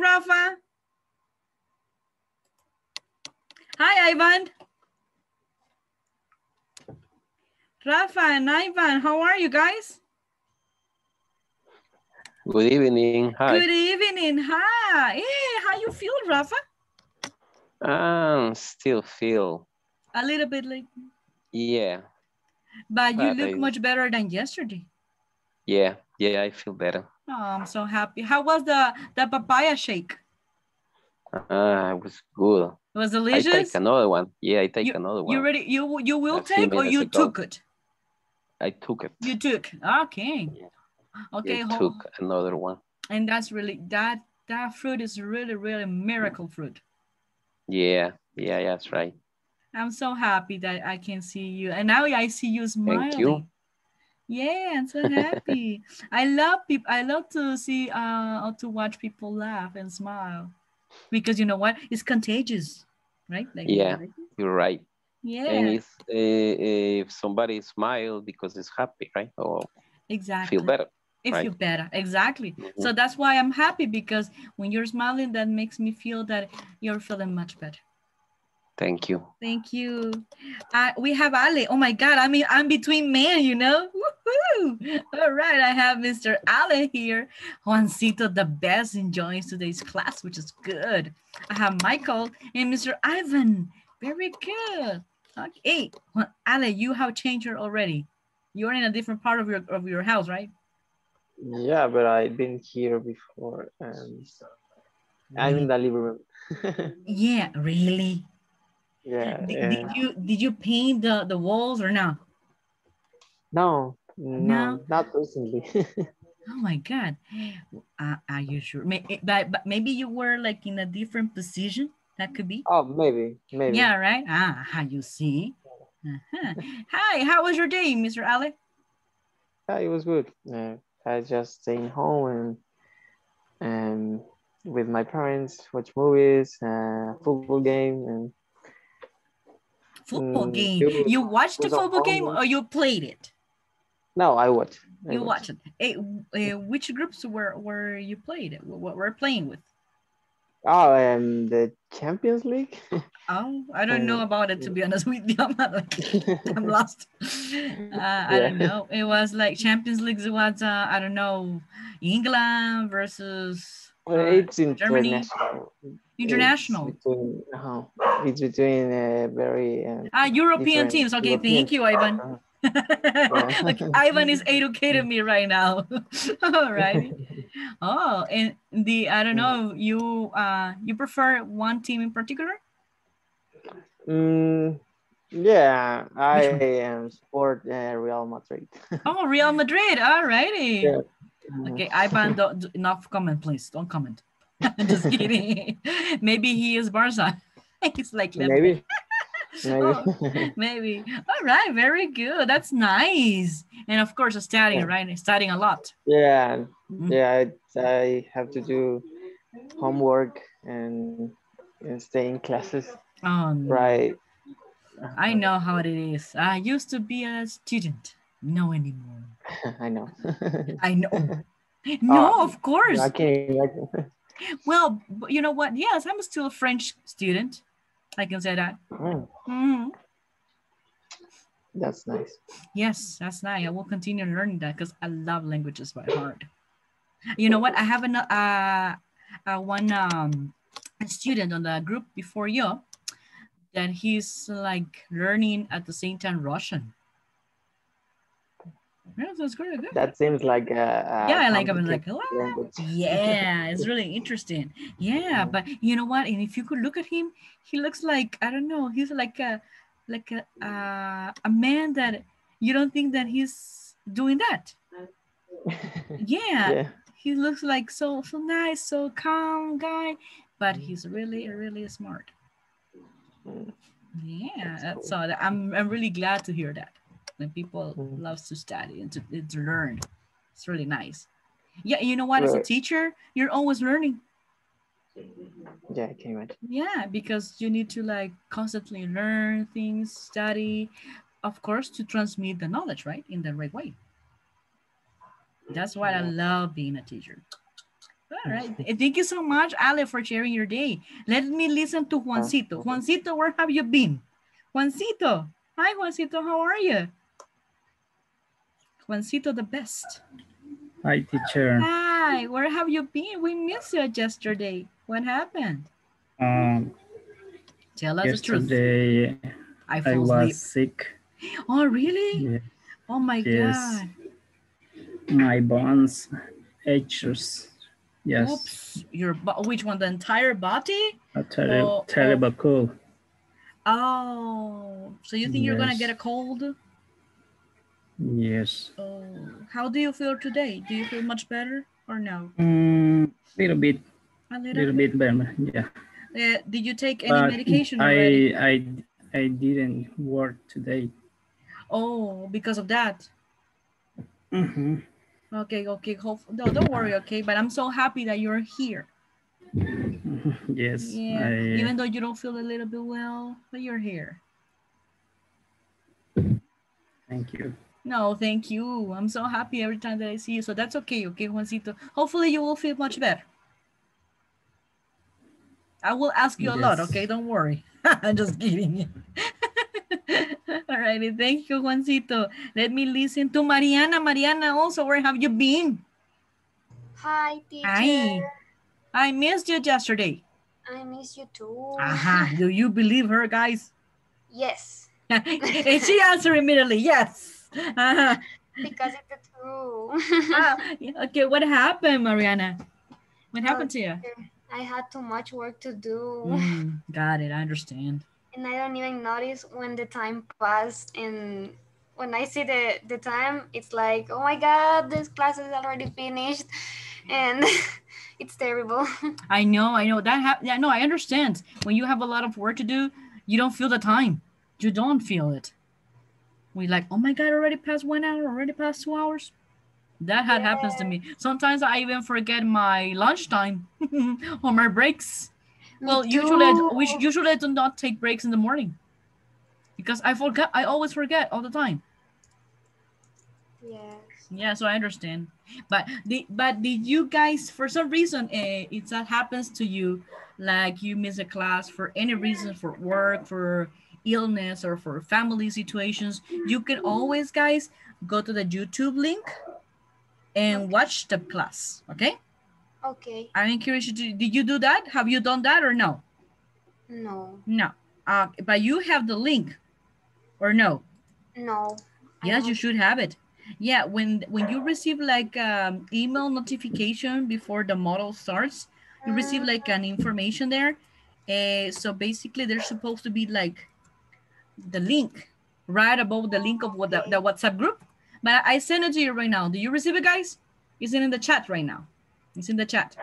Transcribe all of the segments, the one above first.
Rafa. Hi, Ivan. Rafa and Ivan, how are you guys? Good evening. Hi. Good evening. Hi. Hey, how you feel, Rafa? Um, still feel. A little bit like. Yeah. But you look I- much better than yesterday. Yeah. Yeah, I feel better. Oh, I'm so happy. How was the the papaya shake? Ah, it was good. It was delicious. I take another one. Yeah, I take another one. You ready? You you will take or you ago. took it? I took it. You took. Okay. Okay. I took another one. and that's really that that fruit is really really miracle fruit. Yeah. Yeah, that's right. I'm so happy that I can see you, and now I see you smiling. Thank you. Yeah, I'm so happy. I love people. I love to see uh or to watch people laugh and smile, because you know what? It's contagious, right? Like, Yeah, you're right. Yeah. And if, uh, if somebody smile because it's happy, right? Or Exactly. feel better. It right? feel better. Exactly. Mhm. So that's why I'm happy because when you're smiling, that makes me feel that you're feeling much better. Thank you. Thank you. Uh, we have Ale. Oh my God. I mean, I'm between men, you know? Woohoo! All right. I have Mr. Ale here. Juancito, the best, enjoys today's class, which is good. I have Michael and Mr. Ivan. Very good. Okay. Ale, you have changed her already. You're in a different part of your of your house, right? Yeah, but I've been here before. And I'm in the living room. Yeah, really. yeah. Did, and- did you did you paint the, the walls or not? no, No? no, not recently. Oh my God. Uh, are you sure? May, eh, but, but maybe you were like in a different position. That could be. oh, maybe, maybe. Yeah, right. Ah, how you see. Uh-huh. Hi, how was your day, Mr. Ale? Yeah, it was good. Uh, I just staying home and and with my parents, watch movies, uh, football game, and Football Mm, game. You watched the football game or you played it? No, I watch. I You watch. watched it. Eh, eh, which groups were were you played? What were playing with? Oh, um, the Champions League. Oh, I don't know Uh, about it to be honest with you. I'm, like, I'm lost. Uh, I don't know. It was like Champions League. It was uh, I don't know, England versus uh, it's Germany. international. International. It's between, uh, it's between uh, very um, Ah, European teams. Okay, European- thank you, Ivan. Uh, okay, Ivan is educating me right now. All right. Oh, and the I don't know. You uh you prefer one team in particular? mm, yeah, I Which one? am support uh, Real Madrid. Oh, Real Madrid. All righty. Yeah. Okay, Ivan, don't, enough comment, please. Don't comment. Just kidding. Maybe he is Barca. He's like Maybe. Maybe. Oh, maybe. All right, very good. That's nice. And of course, studying, Yeah. right? Studying a lot. yeah, Mm. yeah. I, I have to do homework and, and stay in classes. Oh, no. Right. I know how it is. I used to be a student. No anymore. I know. I know. No, Ah, of course. I can't. Well, you know what? Yes, I'm still a French student. I can say that. Mm, Mhm. that's nice. Yes, that's nice. I will continue learning that because I love languages by heart. You know what? I have an, uh, uh, one um, student on the group before you that he's like learning at the same time Russian. Yeah, that's good. good. That seems like a, a yeah, I like I'm like, "What?" yeah, it's really interesting. Yeah, but you know what? And if you could look at him, he looks like I don't know. He's like a like a uh, a man that you don't think that he's doing that. Yeah, yeah. he looks like so so nice, so calm guy, but he's really really smart. Mm. Yeah, cool. so that- I'm I'm really glad to hear that. When people Mm. loves to study and to, and to learn, it's really nice. Yeah, you know what? As a teacher, you're always learning. Yeah, I can imagine. Yeah, because you need to like constantly learn things, study, of course, to transmit the knowledge, right, in the right way. That's why I love being a teacher. All right. Thank you so much, Ale, for sharing your day. Let me listen to Juancito. Juancito, where have you been? Juancito. Hi, Juancito. How are you? Juancito, the best. Hi, teacher. Hi, where have you been? We missed you yesterday. What happened? Um, Tell us the truth. yesterday I I was sick. Oh, really? Yeah. Oh my Yes. God. My bones, itches. Yes, Oops. Your which one? The entire body? a terri Oh, oh. terrible cold. Oh, so you think you're gonna get a cold? Yes, Oh, how do you feel today? Do you feel much better or no? mm, little bit, A little, little bit. bit better. Yeah, Uh, did you take any but medication I, already? I, I didn't work today. Oh, because of that. Mhm. Okay, okay. Hope, no, don't worry. Okay, but I'm so happy that you're here. Yes, Yeah, I, even though you don't feel a little bit well, but you're here. thank you. No, thank you. I'm so happy every time that I see you. So that's okay, okay, Juancito. Hopefully you will feel much better. I will ask you a lot, okay? Don't worry. I'm just kidding. All righty. Thank you, Juancito. Let me listen to Mariana. Mariana, also, where have you been? Hi, teacher. Hi. I missed you yesterday. I miss you too. Aha. Do you believe her, guys? Yes, and she answered immediately, yes. Uh-huh. because it's the truth. Ah, okay, what happened, Mariana? What happened to you? I had too much work to do, Mm, got it. I understand. and I don't even notice when the time passed. And when I see the the time, it's like, oh my god, this class is already finished, and it's terrible. I know, I know that. Ha- yeah, no, I understand. When you have a lot of work to do, you don't feel the time. You don't feel it. We like, oh my god, already passed one hour, already passed two hours. That had happens to me. Sometimes I even forget my lunchtime or my breaks. Me Well, usually, I, we usually I do not take breaks in the morning because I forget. I always forget all the time. yes. Yeah, so I understand. But the but did you guys for some reason uh, it that happens to you like you miss a class for any reason for work for illness or for family situations you can always guys go to the YouTube link and watch the class okay Okay. I encourage you to, did you do that have you done that or no No. no uh, but you have the link or no No. Yes, you should have it. Yeah, when when you receive like um, email notification before the model starts, you receive like an information there. Uh, so basically, there's supposed to be like the link right above the link of what the, the WhatsApp group. But I send it to you right now. Do you receive it, guys? Is it in the chat right now? It's in the chat.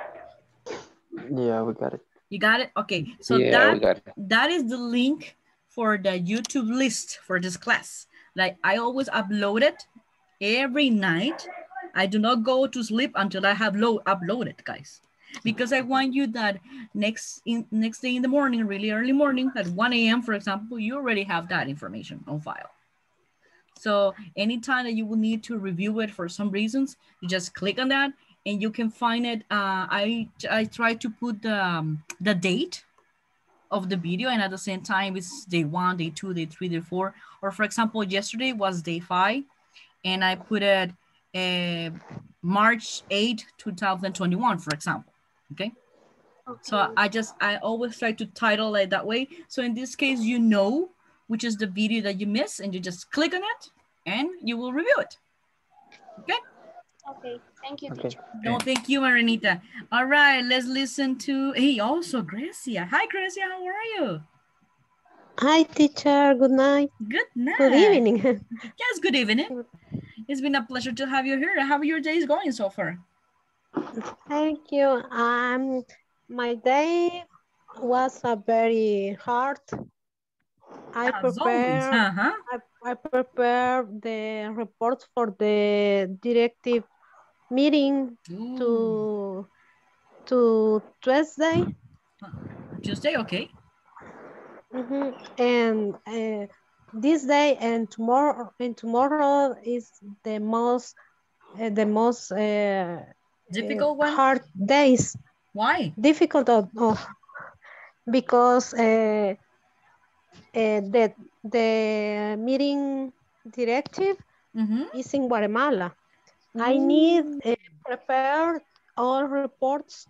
Yeah, we got it. You got it? Okay. So yeah, that we got it. that is the link for the YouTube list for this class. Like I always upload it every night. I do not go to sleep until I have low uploaded, guys. Because I want you that next in next day in the morning, really early morning, at 1 a.m. for example, you already have that information on file. So anytime that you will need to review it for some reasons, you just click on that and you can find it. Uh, I I try to put the, um, the date of the video and at the same time it's day one, day two, day three, day four. Or for example, yesterday was day five and I put it uh, March 8, 2021, for example, okay? So I just, I always try to title it that way. So in this case, you know which is the video that you miss and you just click on it and you will review it. Okay? Okay. Thank you, Okay. teacher. No, thank you, Marinita. All right, let's listen to, hey, also Gracia. Hi, Gracia, how are you? Hi, teacher. Good night. Good night. Good evening. Yes, good evening. It's been a pleasure to have you here. How are your days going so far? Thank you. Um, my day was a very hard. I prepared. uh-huh. I, I prepared the report for the directive meeting Ooh, to to Tuesday. Tuesday, okay. Mhm. And uh, this day and tomorrow and tomorrow is the most uh, the most uh, Difficult one? hard days. Why? Difficult or, or because uh, uh, the the meeting directive Mm-hmm. is in Guatemala. I need uh, prepare all reports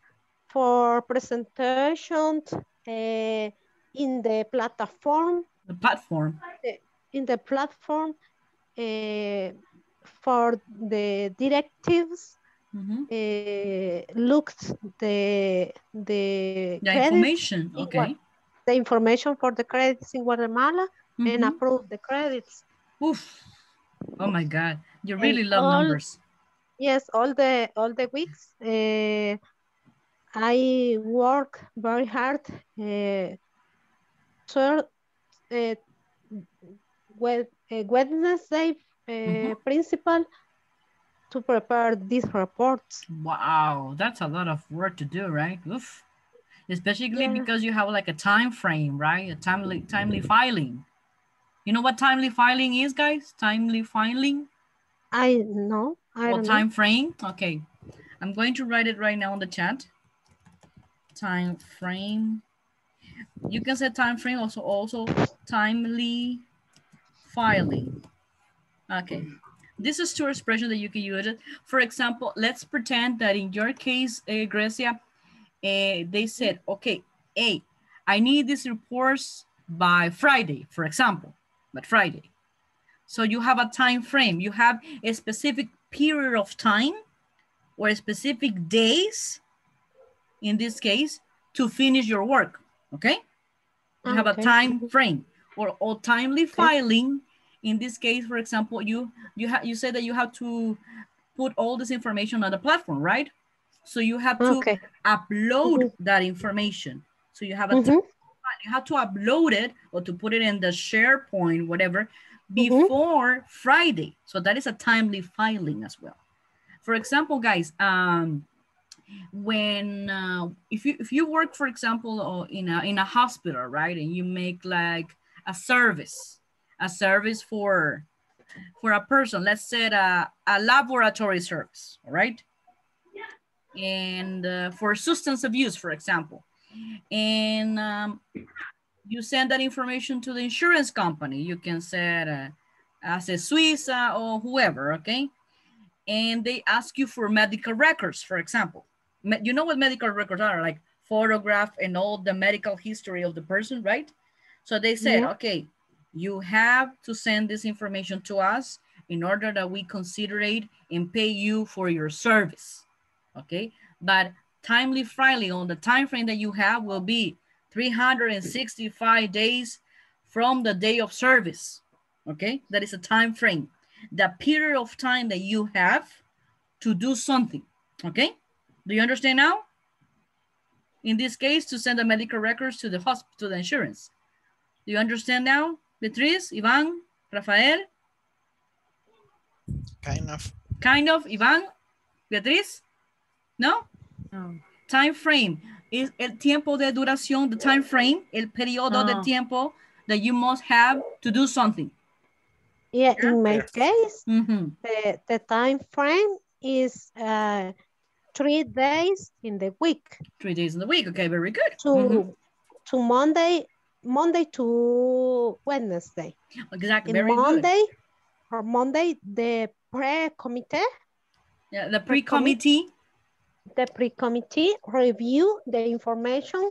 for presentations uh, in the platform The platform. in the platform uh, for the directives Mm-hmm. uh, looked the the The information. Okay. The information for the credits in Guatemala and Mhm. approved the credits. Oof. Oh my God. You And really love all- numbers. Yes, all the all the weeks uh, I work very hard. Uh, so, uh, Wed- uh, Wednesday uh, Mhm. principal to prepare these reports. Wow. That's a lot of work to do, right? Oof. Especially Yeah. because you have like a time frame, right? A timely timely filing. You know what timely filing is, guys? Timely filing. I know. I don't time frame. Okay. I'm going to write it right now in the chat. Time frame. You can say time frame also also timely filing. Okay. This is two expression that you can use it. For example, let's pretend that in your case, uh, Grecia, uh, they said, okay, hey, I need these reports by Friday, for example, but Friday. So you have a time frame. You have a specific period of time or specific days, in this case, to finish your work, okay? You have a time frame or, or timely filing. In this case, for example, you you have you said that you have to put all this information on the platform, right? So you have to Okay. upload that information. So you have a Mhm. you have to upload it or to put it in the SharePoint, whatever, before Friday. So that is a timely filing as well. For example, guys, um, when uh, if you if you work, for example, in a in a hospital, right, and you make like a service, a service for for a person, let's say a, a laboratory service, all right, and uh, for substance abuse, for example, and um, you send that information to the insurance company. You can send uh, Asesuisa or whoever, okay? And they ask you for medical records, for example. You know what medical records are, like photograph and all the medical history of the person, right? So they said, Yeah. okay, you have to send this information to us in order that we consider it and pay you for your service, okay? But timely filing on the time frame that you have will be 365 days from the day of service. Okay, that is a time frame, the period of time that you have to do something. Okay, do you understand now? In this case, to send the medical records to the hospital, to the insurance. Do you understand now, Beatriz, Ivan, Rafael? Kind of. Kind of, Ivan, Beatriz? No? No. Time frame is el tiempo de duración, the time frame, el periodo de Ah. tiempo that you must have to do something. Yeah, in my Yes. case, Mhm. the, the time frame is uh, three days in the week Three days in the week. Okay, very good. to Mhm. to Monday, Monday to Wednesday. Exactly, In very good. Monday, or Monday, the pre-committee, Yeah, the pre-committee. the pre-committee review the information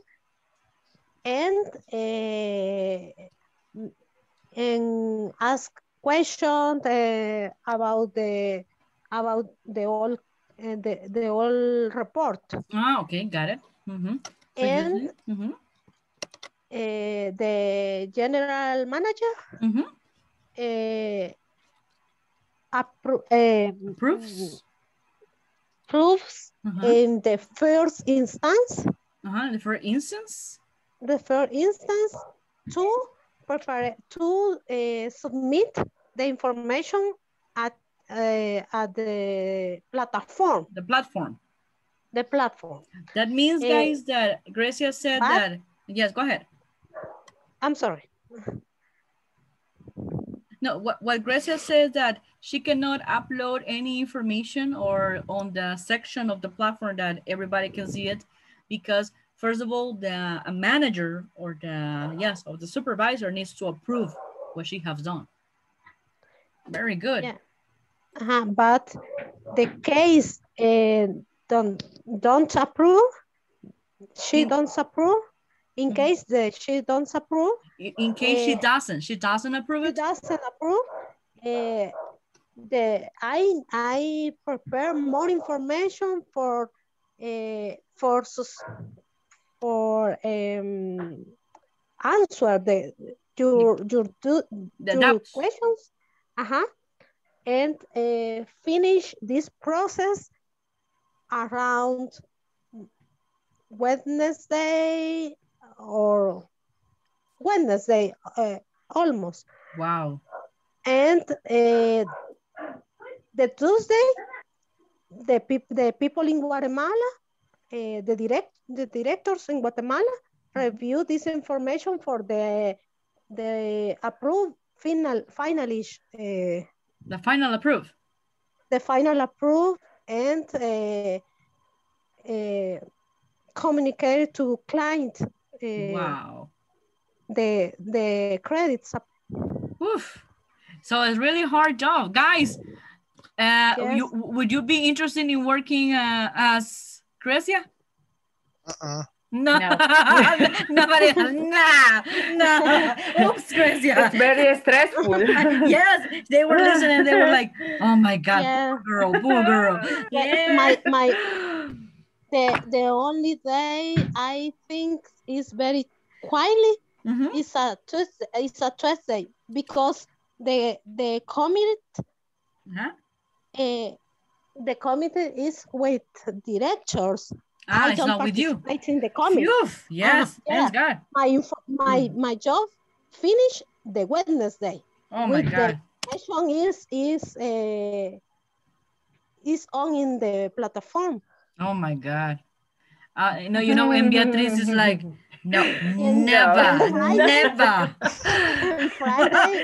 and uh, and ask questions uh, about the about the all uh, the the all report Ah, okay, got it. Mhm. and Mhm. Uh, the general manager Mhm. uh, appro- uh, Proofs. proofs Uh-huh. in the first instance Uh-huh. For instance. the first instance to prepare to uh, submit the information at uh, at the platform The platform. the platform That means, Eh, guys, that Gracia said but- that. Yes, go ahead. I'm sorry No, what, what Grecia says that she cannot upload any information or on the section of the platform that everybody can see it because first of all, the a manager or the, yes, or the supervisor needs to approve what she has done. Very good. Yeah. Uh-huh, but the case uh, don't don't approve, she Mm. don't approve. In Mhm. case that she don't approve, In case she Eh, doesn't, she doesn't approve she it. doesn't approve. Uh, the I I prepare more information for uh, for sus- for um answer the your your The your questions. Uh-huh. And uh, finish this process around Wednesday or Wednesday, uh, almost. Wow. And uh, the Tuesday, the, peop- the people in Guatemala, uh, the, direct the directors in Guatemala review this information for the the approved final finalish uh, The final approve. the final approve and uh, uh, communicate to client uh, Wow. the the credits Oof. So it's really hard job, guys. Uh, Yes. you, would you be interested in working uh, as Grecia? Uh-uh. No, No. nobody. Nah, nah. Oops, Grecia. It's very stressful. yes, they were listening. They were like, "Oh my God, Yeah. poor girl, poor girl." Yeah. my my the the only day I think is very quietly Mhm. is a Tuesday is a Tuesday because the the committee Huh? uh, the committee is with directors. Ah, I it's don't with you. participate in the committee. Phew. Yes, yeah. thanks God. My my Mm. my job finish the Wednesday. Oh my with the- God. Question is is uh, is on in the platform. Oh my God. Uh, you know, you know, and Beatriz is like, no, never, No. never. And Friday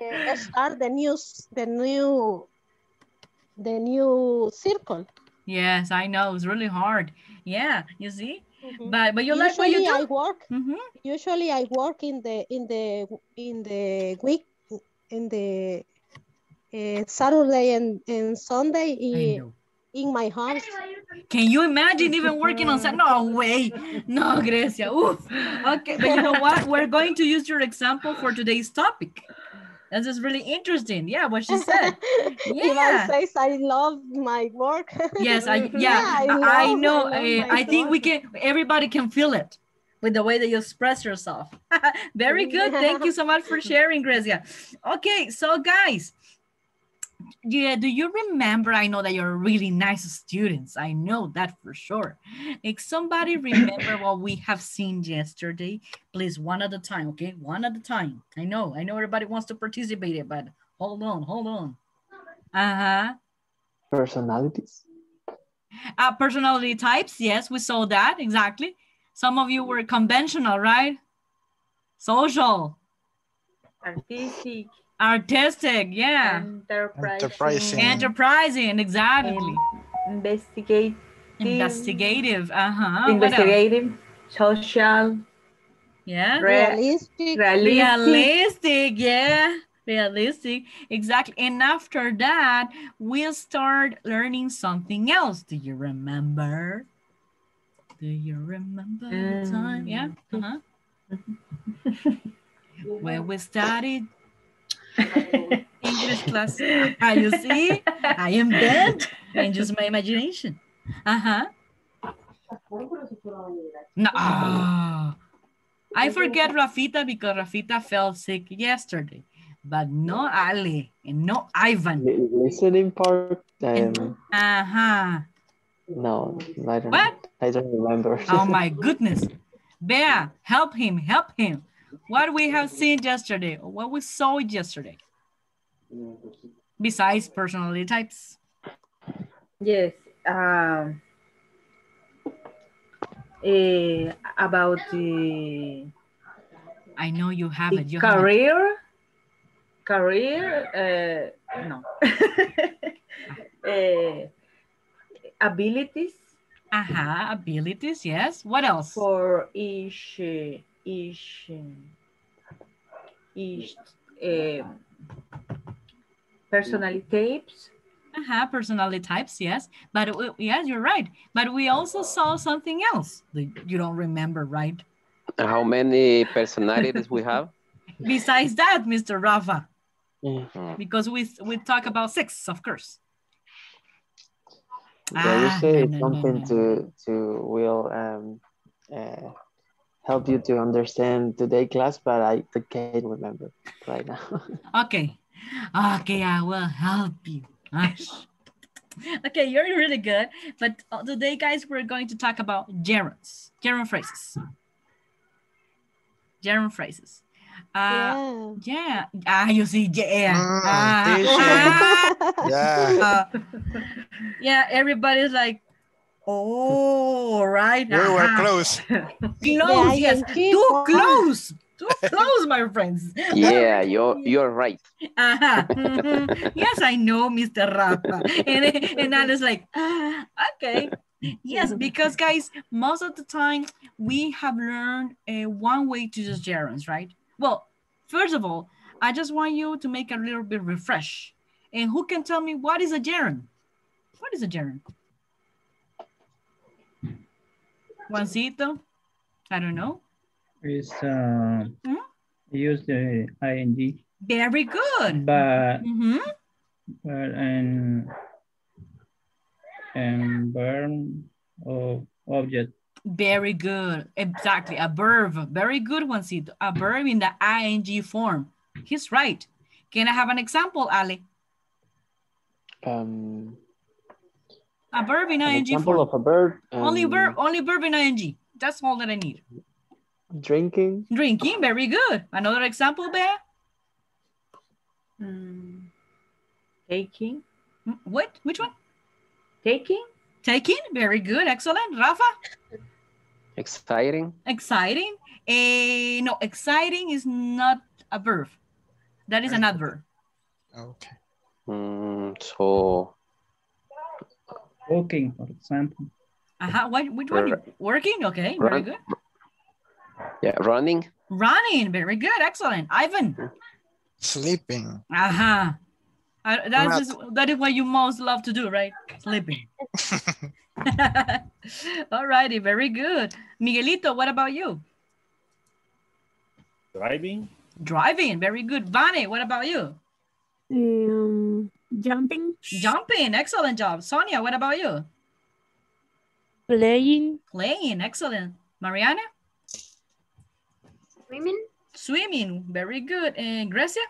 uh, uh, start the news the new the new circle. Yes, I know. It's really hard. Yeah, you see? Mhm. But but you like what you Usually I do? work hmm usually I work in the in the in the week in the uh, Saturday and, and Sunday I know. In my house. Can you imagine even working on Sunday? No way. No, Grecia. Oof. Okay, but you know what? We're going to use your example for today's topic. This is really interesting. Yeah, what she said. Ivan Yeah. says I love my work. Yes, I yeah, Yeah, I I, I know. I eh, I think we can. Everybody can feel it with the way that you express yourself. Very good. Thank you so much for sharing, Grecia. Okay, so guys, yeah, do you remember? I know that you're really nice students. I know that for sure. If somebody remember what we have seen yesterday, please one at a time. Okay, one at a time. I know. I know everybody wants to participate, but hold on, hold on. Uh huh. Personalities. Uh, personality types, yes, we saw that exactly. Some of you were conventional, right? Social, Artistic, artistic, yeah. enterprising, Enterprising. Enterprising, exactly. investigate, Investigative, uh huh. investigative, social, Yeah. Realistic. realistic, Realistic, yeah. Realistic, exactly. And after that, we'll start learning something else. Do you remember? Do you remember the time? Yeah. Um, Uh-huh. When we studied English class. Ah, you see? I am bent and just my imagination. Uh-huh. No. ah. I forget Rafita because Rafita fell sick yesterday. But no Ali and no Ivan. Listening part. Um, Uh-huh. no, I don't. What? I don't remember. Oh my goodness. Bea, help him, help him. What we have seen yesterday, or what we saw yesterday, besides personality types. yes. Um, eh, about the, I know you have it. You have it. career, career, uh, no. uh, abilities Uh-huh, abilities, yes. What else? for each, uh, each, uh, um personality types. Uh-huh, personality types, yes. But we, yes, you're right. But we also saw something else that you don't remember, right? How many personalities we have? Besides that, Mr. Rafa, Mm. because we we talk about six, of course. Yeah, you Ah, say no, no, no, something no. to to will um help you to understand today class, but I can't remember right now. Okay. Okay, I will help you. Okay, you're really good. But uh, today, guys, we're going to talk about gerunds, gerund phrases. Gerund phrases. Uh, yeah. yeah. Ah, you see, yeah. Mm, Ah, ah, Yeah. uh, yeah, everybody's like, oh, right. We were close. Close, yes. Too form. close. Too close, my friends. Yeah, you're you're right. Uh-huh. mhm. Yes, I know, Mr. Rafa. And, and I was like, ah, okay. Yes, because guys, most of the time we have learned uh, one way to use gerunds, right? Well, first of all, I just want you to make a little bit refresh. And who can tell me what is a gerund? What is a gerund? Juancito? I don't know. Is uh, Hmm? use the ing, Very good. but Mhm. but and and verb of object. Very good. Exactly. A verb. Very good, Juancito. A verb in the ing form. He's right. Can I have an example, Ali? um, A verb in an ing example form. of a bird. Only verb, only verb in ing. That's all that I need. Drinking. Drinking, very good. Another example, Bea? Mm, taking, Mm, What? Which one? taking, Taking, very good. Excellent. Rafa? Exciting. Exciting. Eh, no, exciting is not a verb. That is an adverb. Okay. Mm, so Walking, for example. Uh-huh. What, which one? Right. Working? Okay, very good. yeah, running. Running, very good. Excellent. Ivan? Sleeping. Uh-huh. Uh, that Not- is that is what you most love to do, right? Sleeping. All righty, very good. Miguelito, what about you? Driving, Driving, very good. Vane, what about you? Um, jumping, Jumping, excellent job. Sonia, what about you? playing, Playing, excellent. Mariana? Women? Swimming, very good. And Grecia?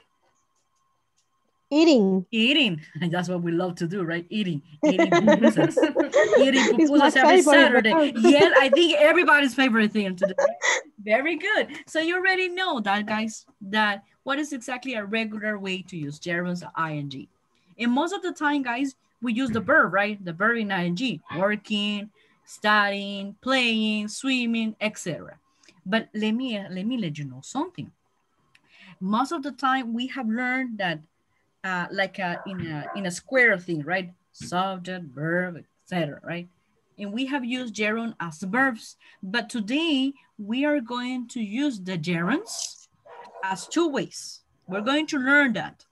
Eating. Eating. And That's what we love to do, right? Eating. Eating pupusas. Eating pupusas every Saturday. right? Yeah, I think everybody's favorite thing to do. Very good. So you already know that, guys, that what is exactly a regular way to use gerunds ing. And most of the time, guys, we use the mm. verb, right? The verb in ing, working, studying, playing, swimming, etc. But let me uh, let me let you know something. Most of the time, we have learned that uh, like a, in a in a square thing, right? Subject, verb, etc. Right? And we have used gerund as verbs, but today we are going to use the gerunds as two ways. We're going to learn that.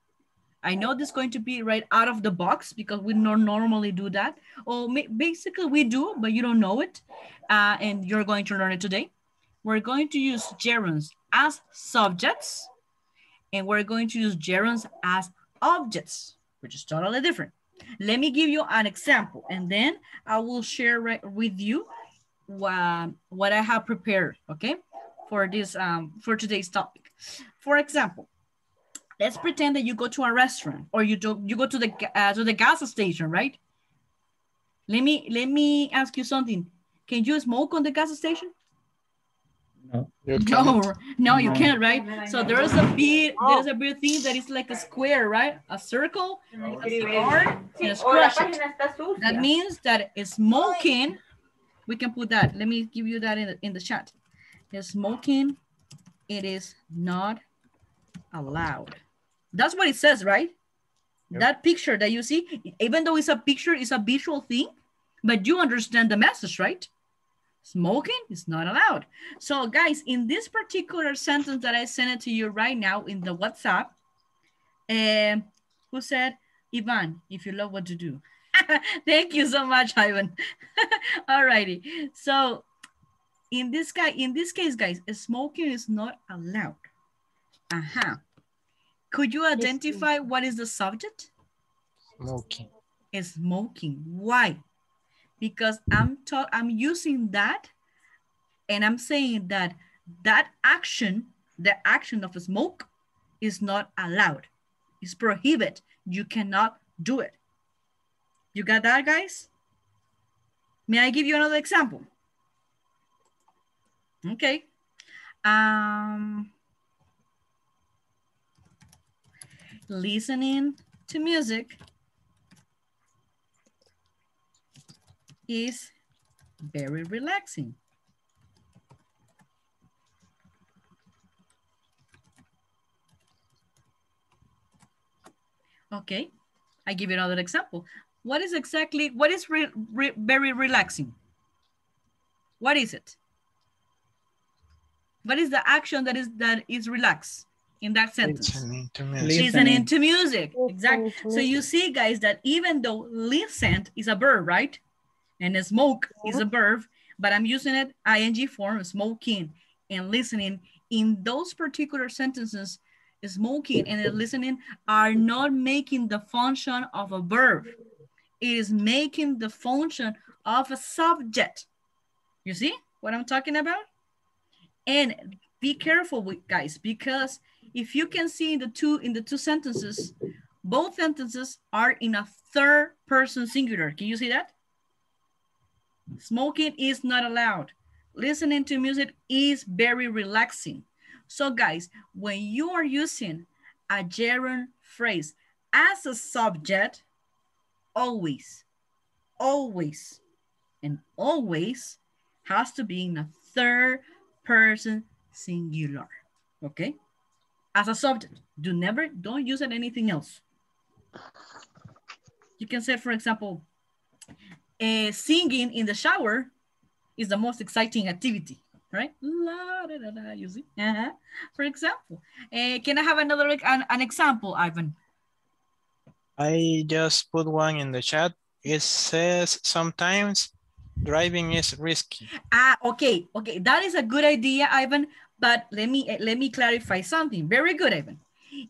I know this is going to be right out of the box because we don't normally do that. Or basically we do, but you don't know it. Uh, and you're going to learn it today. We're going to use gerunds as subjects and we're going to use gerunds as objects, which is totally different. Let me give you an example and then I will share with you what, what I have prepared, okay? For this, um, for today's topic. For example, let's pretend that you go to a restaurant or you do, you go to the, uh, to the gas station, right? Let me, let me ask you something. Can you smoke on the gas station? No. You No, can't. no, you No. can't, right? So there's a bit, there's a bit thing that is like a square, right? A circle, a cigar, and a Oh, scratch it. página está sucia. That means that smoking, we can put that. Let me give you that in the, in the chat. Smoking, it is not allowed. That's what it says, right? Yep. That picture that you see, even though it's a picture, it's a visual thing, but you understand the message, right? Smoking is not allowed. So guys, in this particular sentence that I sent it to you right now in the WhatsApp, um, who said, Ivan, if you love what to do. Thank you so much, Ivan. Alrighty. So in this guy, in this case, guys, smoking is not allowed. Uh-huh. Could you identify what is the subject? Smoking. Smoking. Why? Because I'm talk I'm using that and I'm saying that that action, the action of smoke is not allowed. It's prohibited. You cannot do it. You got that, guys? May I give you another example? Okay. Um, listening to music is very relaxing. Okay, I give you another example. What is exactly, what is re, re, very relaxing? What is it? What is the action that is that is relaxed in that sentence? Listening to music. Listen. Listening to music. Exactly. Listening to So you see, guys, that even though listen is a verb, right? And smoke is a mm-hmm. verb, but I'm using it ing form, smoking and listening. In those particular sentences, smoking and listening are not making the function of a verb. It is making the function of a subject. You see what I'm talking about? And be careful with guys, because if you can see in the two in the two sentences, both sentences are in a third person singular. Can you see that? Smoking is not allowed. Listening to music is very relaxing. So guys, when you are using a gerund phrase as a subject, always, always, and always has to be in a third person singular, okay? As a subject, do never, don't use it anything else. You can say, for example, uh, singing in the shower is the most exciting activity, right? La, da, da, da, you see? Uh-huh. For example, uh, can I have another an, an example, Ivan? I just put one in the chat. It says sometimes driving is risky. Ah, okay, okay, that is a good idea, Ivan. But let me eh, let me clarify something. Very good, Ivan.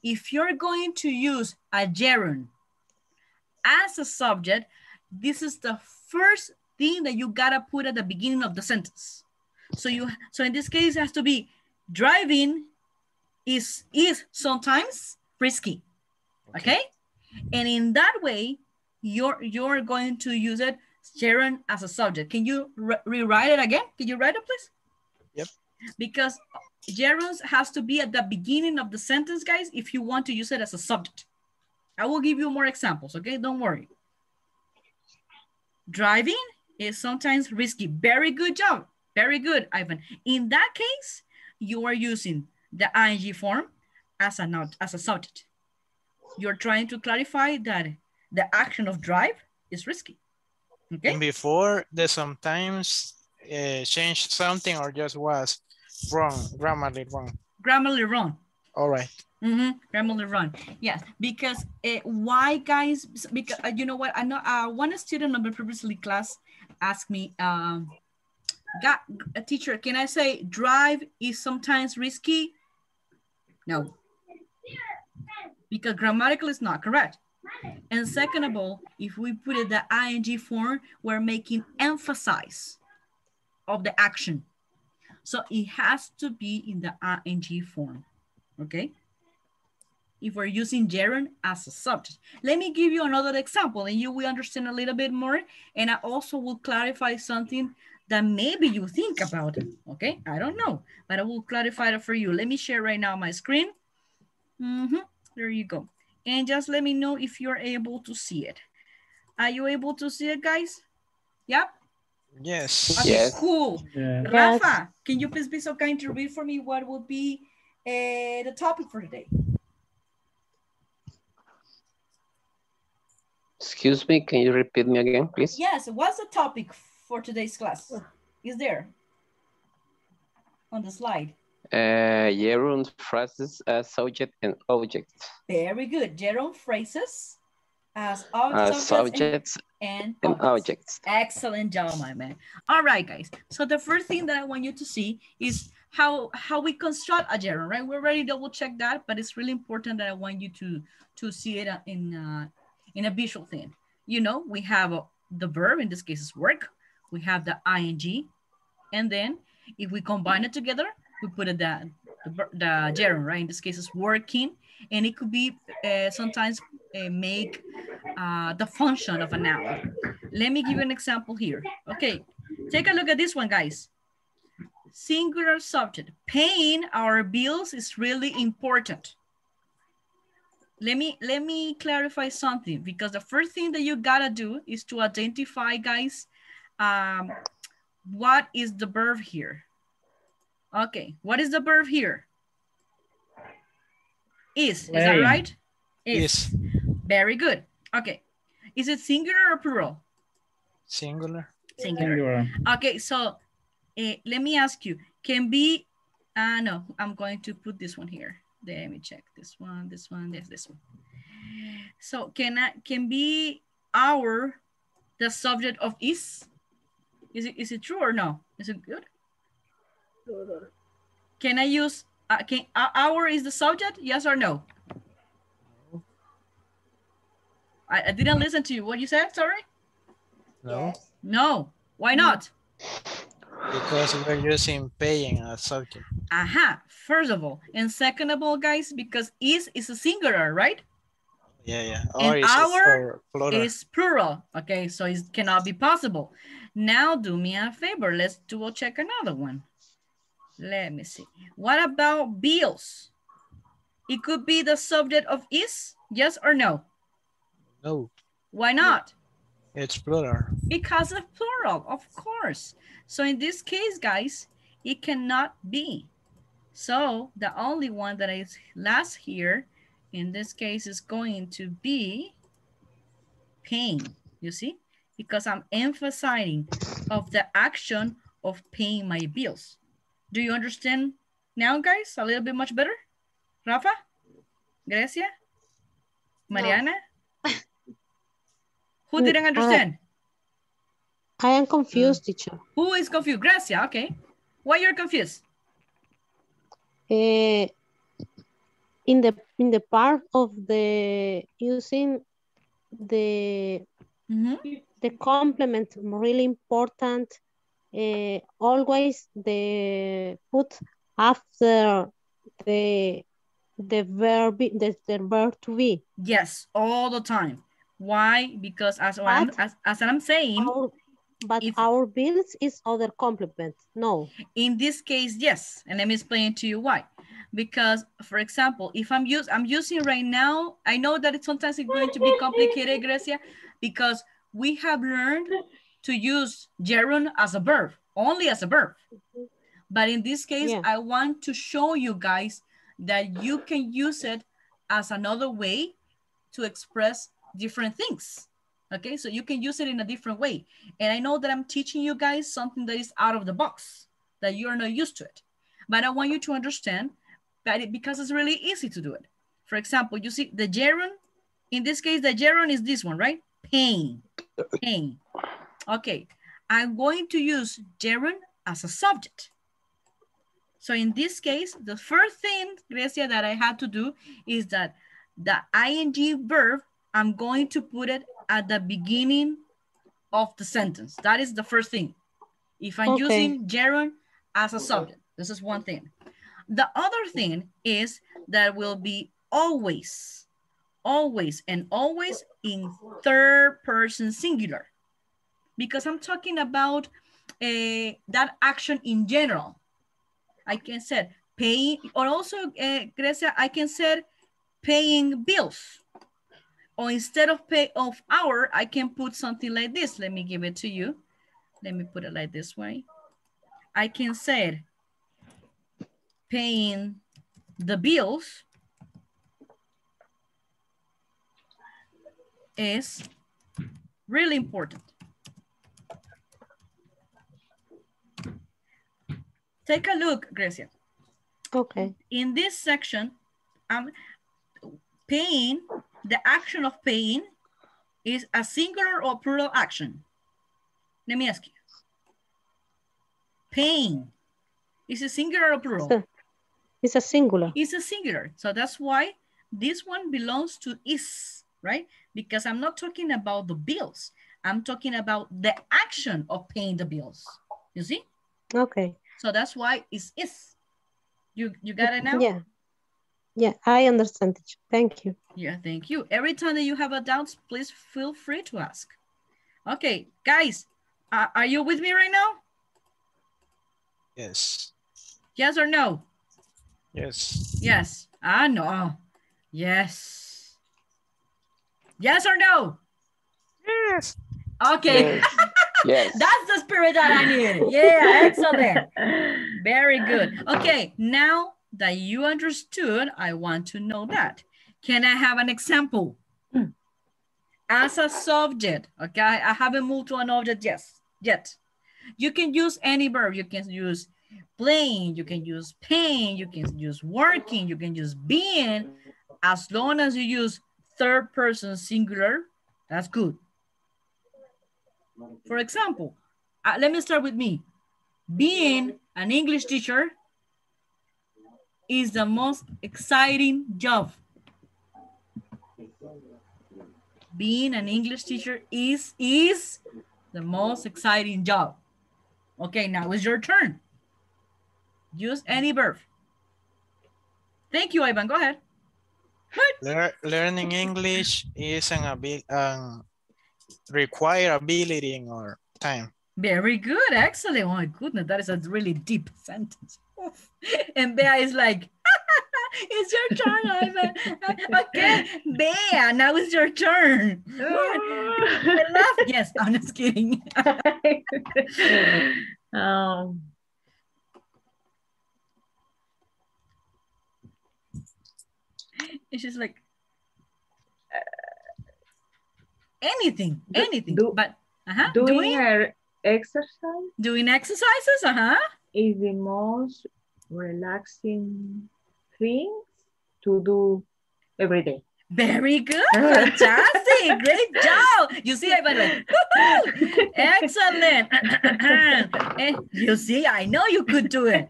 If you're going to use a gerund as a subject, this is the first thing that you gotta put at the beginning of the sentence. So you so in this case it has to be driving is is sometimes risky. Okay. And in that way, you're you're going to use it gerund as a subject. Can you re rewrite it again? Can you write it, please? Yep. Because gerunds has to be at the beginning of the sentence, guys, if you want to use it as a subject. I will give you more examples, okay? Don't worry. Driving is sometimes risky. Very good job. Very good, Ivan. In that case, you are using the ing form as a not as a subject. You're trying to clarify that the action of drive is risky. Okay. And before the sometimes uh, changed something or just was wrong, grammarly wrong. Grammarly wrong. All right. Mm-hmm. Grammarly wrong. Yes, because uh, why, guys? Because uh, you know what? I know uh, one student of the previously class asked me, um, "Got a teacher? Can I say drive is sometimes risky?" No, because grammatical is not correct. And second of all, if we put it the ing form, we're making emphasize of the action. So it has to be in the ing form, okay? If we're using gerund as a subject. Let me give you another example and you will understand a little bit more. And I also will clarify something that maybe you think about okay? I don't know, but I will clarify it for you. Let me share right now my screen. Mm -hmm. There you go. And just let me know if you're able to see it. Are you able to see it, guys? Yep. Yes. Okay, yes. Cool. Yeah. Rafa, can you please be so kind to read for me what would be uh, the topic for today? Excuse me, can you repeat me again, please? Yes, what's the topic for today's class? Is there on the slide? Eh, uh, gerund phrases as subject and object. Very good. Gerund phrases as, object, subjects and, and objects. objects. Excellent job, my man. All right, guys. So the first thing that I want you to see is how how we construct a gerund, right? We already double check that, but it's really important that I want you to to see it uh, in uh, in a visual thing. You know, we have uh, the verb, in this case is work. We have the ing, and then if we combine it together, we put it the the, the gerund, right? In this case, is working, and it could be uh, sometimes uh, make uh, the function of a noun. Let me give you an example here. Okay, take a look at this one, guys. Singular subject. Paying our bills is really important. Let me let me clarify something because the first thing that you gotta do is to identify, guys, um, what is the verb here? Okay, what is the verb here? Is, is that right? Is Very good. Okay. Is it singular or plural? singular. Singular. Singular. Okay, so eh, let me ask you, can be, uh, no, I'm going to put this one here. Let me check this one, this one, this, this one. So can I, can be our, the subject of is? Is it, is it true or no? Is it good? Can I use, uh, can, uh, our is the subject, yes or no? I, I didn't listen to you. What you said, sorry? No, No, why not? because we're using paying as subject. Aha, first of all. And second of all, guys, because is is a singular, right? Yeah, yeah. And is our plural? Is plural. Okay, so it cannot be possible. Now do me a favor. Let's double check another one. Let me see. What about bills? It could be the subject of is, yes or no? No, Why not? it's plural. Because of plural, of course. So in this case, guys, it cannot be. So the only one that is last here, in this case, is going to be paying, you see? Because I'm emphasizing of the action of paying my bills. Do you understand now, guys? A little bit much better? Rafa? Grecia? Mariana? Who Mm, didn't understand? I am confused, teacher. Who is confused? Gracia, okay. Why you're confused? Eh, in the in the part of the using the Mhm. the complement really important. Eh, always the put after the the verb the, the verb to be. Yes, all the time. Why? Because as, what I'm, as, as I'm saying, Our, but If- our bills is other complement. No. in this case, yes. And let me explain to you why. Because, for example, if I'm use, I'm using right now, I know that it's sometimes it's going to be complicated, Gracia, because we have learned to use gerund as a verb, only as a verb. But in this case, Yeah. I want to show you guys that you can use it as another way to express different things. Okay, so you can use it in a different way. And I know that I'm teaching you guys something that is out of the box, that you're not used to it. But I want you to understand that it, because it's really easy to do it. For example, you see the gerund, in this case, the gerund is this one, right? Pain, pain. Okay, I'm going to use gerund as a subject. So in this case, the first thing, Grecia, that I had to do is that the ing verb, I'm going to put it at the beginning of the sentence. That is the first thing. If I'm Okay. using gerund as a subject, this is one thing. The other thing is that will be always, always, and always in third person singular. Because I'm talking about uh, that action in general. I can say paying, or also, uh, Grecia, I can say paying bills. Or instead of pay of hour, I can put something like this. Let me give it to you. Let me put it like this way. I can say paying the bills is Really important. Take a look, Grecia. Okay. In this section, um, paying, the action of paying is a singular or plural action. Let me ask you. Paying is a singular or plural? It's a singular. It's a singular. So that's why this one belongs to is, right? Because I'm not talking about the bills. I'm talking about the action of paying the bills. You see? Okay. So that's why it's is. You, you got it now? Yeah. Yeah, I understand. teacher. Thank you. Yeah, thank you. Every time that you have a doubt, please feel free to ask. Okay, guys, uh, are you with me right now? Yes. Yes or no? Yes. Yes. Ah, no. Yes. Yes or no? Yes. Okay. Yes. Yes. That's the spirit that I need. Yeah, excellent. Very good. Okay, now that you understood, I want to know that. Can I have an example? Hmm. As a subject, okay, I haven't moved to an object yet. yet. You can use any verb. You can use playing, you can use paying, you can use working, you can use being. As long as you use third person singular, that's good. For example, uh, let me start with me. Being an English teacher is the most exciting job. Being an English teacher is, is the most exciting job. Okay, now it's your turn. Use any verb. Thank you, Ivan. Go ahead. Lear- learning English is an um, require ability in our time. Very good. Excellent. Oh my goodness, that is a really deep sentence. And Bea is like, it's your turn, Ivan. okay, Bea, now it's your turn. Yes, I'm just kidding. um, It's just like uh, anything, anything. do- but uh-huh, doing doing exercise doing exercises, uh-huh. is the most relaxing thing to do every day. Very good. Fantastic. Great job. You see, I went like, excellent. Eh, you see, I know you could do it.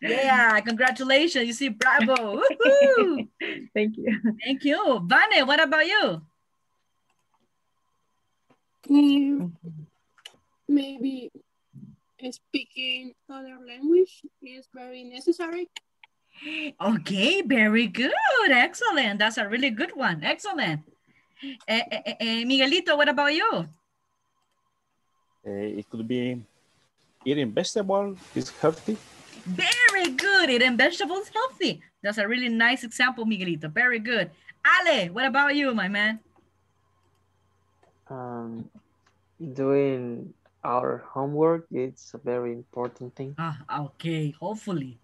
Yeah, congratulations. You see, bravo. Thank you. Thank you. Vane, what about you? Mm, maybe speaking other language is very necessary. Okay, very good. Excellent. That's a really good one. Excellent. Eh, eh, eh, Miguelito, what about you? Uh, it could be eating vegetable is healthy. Very good. Eating vegetables healthy. That's a really nice example, Miguelito. Very good. Ale, what about you, my man? Um, doing our homework it's a very important thing. Ah, okay, hopefully.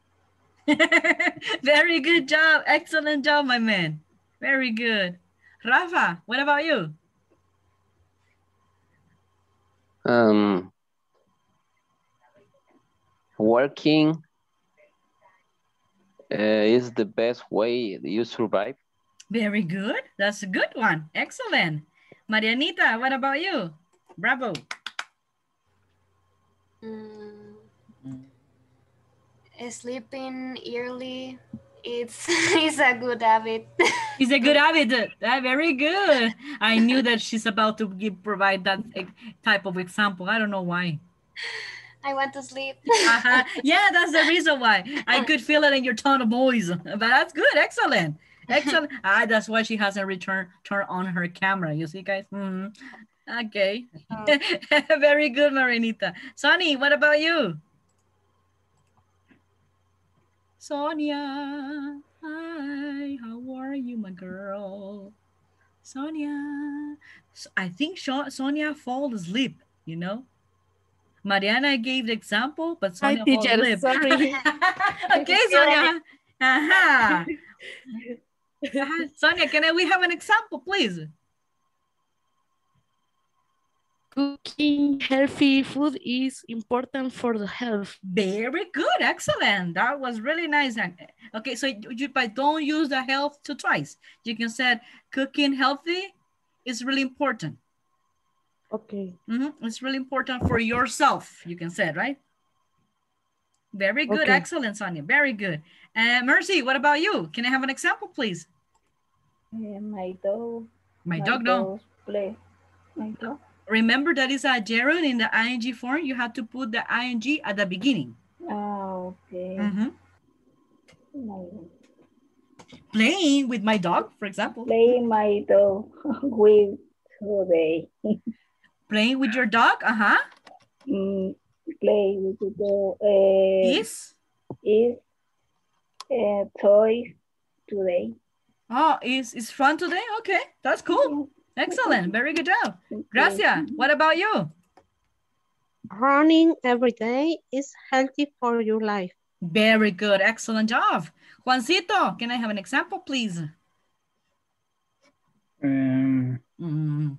Very good job. Excellent job, my man. Very good. Rafa, what about you? Um, working uh, is the best way you survive. Very good. That's a good one. Excellent. Marianita, what about you? Bravo. Mm, sleeping early, it's, it's a good habit. It's a good habit. Uh, very good. I knew that she's about to give, provide that type of example. I don't know why. I want to sleep. Uh-huh. Yeah, that's the reason why. I could feel it in your tone of voice. But that's good. Excellent. Excellent. ah, that's why she hasn't returned turn on her camera. You see, guys? Mhm. Okay. Oh. Very good, Marinita. Sonny, what about you? Sonia, hi, how are you, my girl? Sonia. So I think Sonia fall asleep, you know? Mariana gave the example, but Sonia fall teacher. asleep. Sorry. okay, Sonia. Uh-huh. Uh-huh. Sonia, can I, we have an example, please? Cooking healthy food is important for the health. Very good, excellent. That was really nice. Okay, so you, but don't use the health to twice. You can say cooking healthy is really important. Okay. Mm -hmm. It's really important for yourself, you can say, right? Very good, Okay. excellent, Sonia, very good. Uh, Mercy, what about you? Can I have an example, please? Eh, my dog. My dog, no. Play. My dog. Remember that is a gerund in the ing form. You have to put the ing at the beginning. Ah, okay. Mm -hmm. My, Playing with my dog, for example. Playing my dog with today. Playing with your dog, uh-huh. Mm, play with the dog. Uh, Is? is uh, toy today. Oh, is is fun today? Okay, that's cool. Excellent, very good job. Gracia, what about you? Running every day is healthy for your life. Very good, excellent job. Juancito, can I have an example, please? Um, Mm,